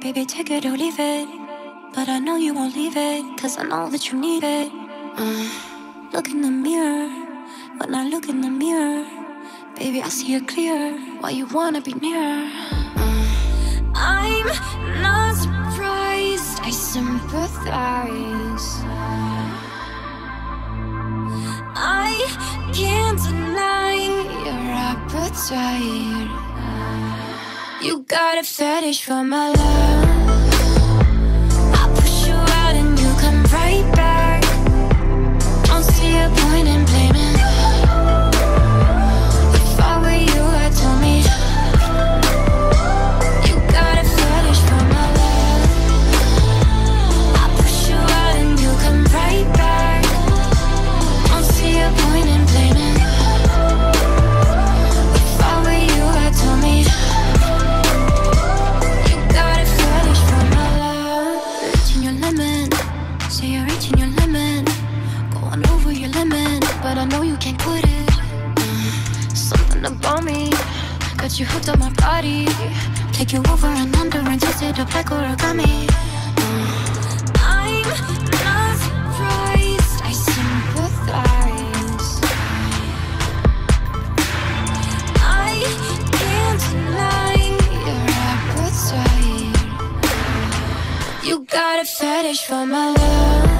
Baby, take it or leave it. But I know you won't leave it, cause I know that you need it. Uh, look in the mirror. When I look in the mirror, baby, I see it clear. Why you wanna be near? Uh, I'm not surprised, I sympathize. I can't deny your appetite. You got a fetish for my love. I know you can't quit it. Uh, Something about me got you hooked on my body. Take you over and under and twist it up like origami. Uh, I'm not surprised, I sympathize. I can't deny your appetite. You got a fetish for my love.